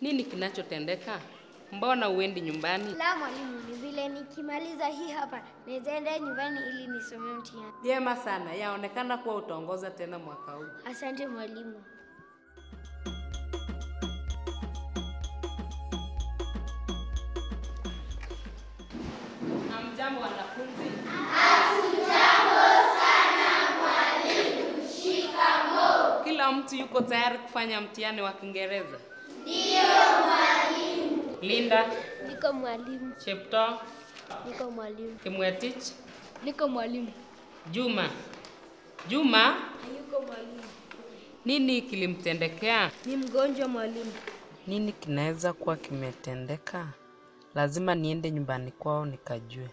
Nini kinachotendeka? Mbona uendi nyumbani? La mwalimu, ni vile nikimaliza hii hapa nizaenda nyumbani ili nisome mtihani. Vyema sana, yaonekana kuwa utaongoza tena mwaka huu. Asante mwalimu. Hamjambo wanafunzi? Kila mtu yuko tayari kufanya mtihani wa Kiingereza? Ndiyo, mwalimu. Linda, Niko mwalimu. Chepto. Niko mwalimu. Kimwetich, Niko mwalimu. Juma. Juma, Hayuko mwalimu. nini kilimtendekea? Ni mgonjwa mwalimu. Nini kinaweza kuwa kimetendeka? Lazima niende nyumbani kwao nikajue.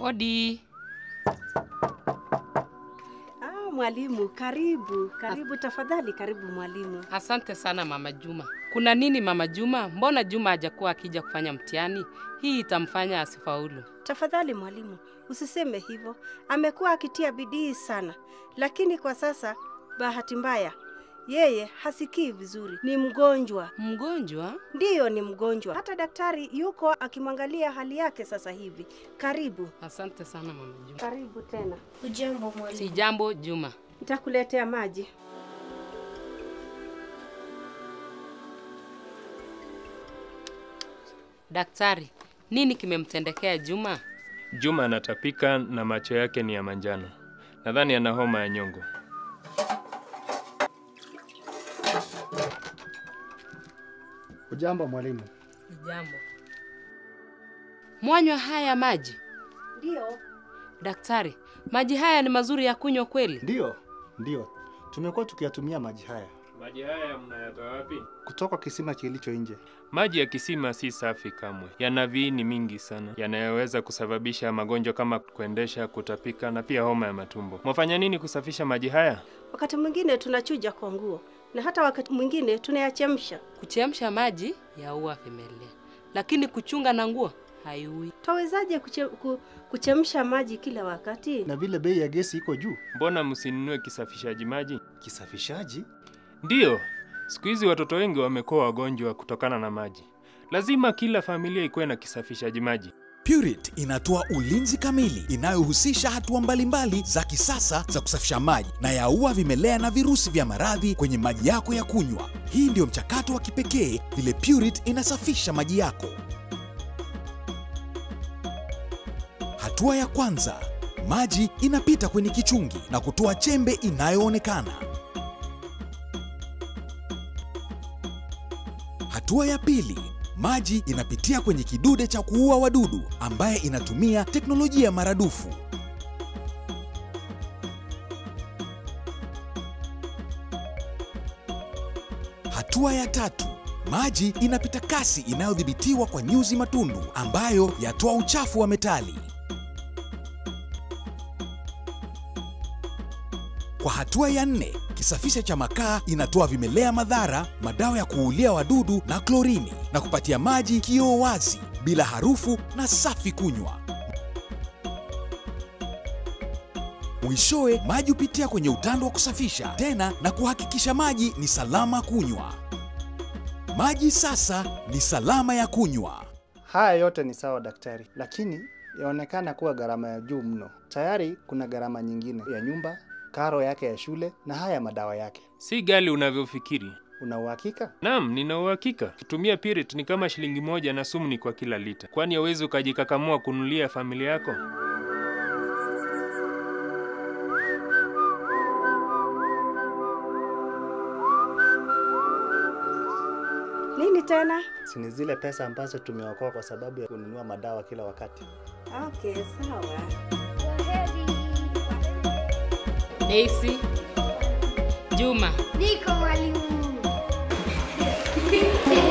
Odi. Ah, mwalimu, karibu karibu, tafadhali karibu mwalimu. Asante sana mama Juma. Kuna nini mama Juma? Mbona Juma hajakuwa akija kufanya mtihani? Hii itamfanya asifaulu. Tafadhali mwalimu, usiseme hivyo. Amekuwa akitia bidii sana, lakini kwa sasa bahati mbaya yeye hasikii vizuri, ni mgonjwa. Mgonjwa? Ndiyo, ni mgonjwa. Hata daktari yuko akimwangalia hali yake sasa hivi. Karibu, Asante sana mama Juma. karibu tena. Ujambo mwalimu. Si jambo Juma. Nitakuletea maji. Daktari, nini kimemtendekea Juma? Juma anatapika na macho yake ni ya manjano. Nadhani ana homa ya nyongo. Ujambo mwalimu. Jambo. Mwanywa haya maji? ndio Daktari, maji haya ni mazuri ya kunywa kweli? ndio ndio tumekuwa tukiyatumia maji haya Maji haya mnayatoa wapi? kutoka kisima kilicho nje. Maji ya kisima si safi kamwe. Yana viini mingi sana yanayoweza kusababisha magonjwa kama kuendesha, kutapika na pia homa ya matumbo. Mwafanya nini kusafisha maji haya? wakati mwingine tunachuja kwa nguo na hata wakati mwingine tunayachemsha. Kuchemsha maji yaua vimelea, lakini kuchunga na nguo haiui. Tawezaje kuche, ku, kuchemsha maji kila wakati? Na vile bei ya gesi iko juu, Mbona msinunue kisafishaji maji? kisafishaji Ndiyo, siku hizi watoto wengi wamekuwa wagonjwa kutokana na maji. Lazima kila familia ikuwe na kisafishaji maji. Purit inatoa ulinzi kamili inayohusisha hatua mbalimbali za kisasa za kusafisha maji na yaua vimelea na virusi vya maradhi kwenye maji yako ya kunywa. Hii ndiyo mchakato wa kipekee vile Purit inasafisha maji yako. Hatua ya kwanza, maji inapita kwenye kichungi na kutoa chembe inayoonekana. Hatua ya pili, maji inapitia kwenye kidude cha kuua wadudu ambaye inatumia teknolojia maradufu. Hatua ya tatu, maji inapita kasi inayodhibitiwa kwa nyuzi matundu ambayo yatoa uchafu wa metali. Kwa hatua ya nne, kisafisha cha makaa inatoa vimelea madhara, madawa ya kuulia wadudu na klorini na kupatia maji kioo wazi bila harufu na safi kunywa. Mwishowe, maji hupitia kwenye utando wa kusafisha tena na kuhakikisha maji ni salama kunywa. Maji sasa ni salama ya kunywa. haya yote ni sawa daktari, lakini yaonekana kuwa gharama ya juu mno. Tayari kuna gharama nyingine ya nyumba, karo yake ya shule na haya madawa yake. Si gali unavyofikiri. Una uhakika? Naam, nina uhakika. Kutumia Pirit ni kama shilingi moja na sumu ni kwa kila lita. Kwani hauwezi ukajikakamua kunulia familia yako? Nini tena? Si ni zile pesa ambazo tumeokoa kwa sababu ya kununua madawa kila wakati. Okay, sawa. Kwaheri. Daisy, Juma. Niko mwalimu.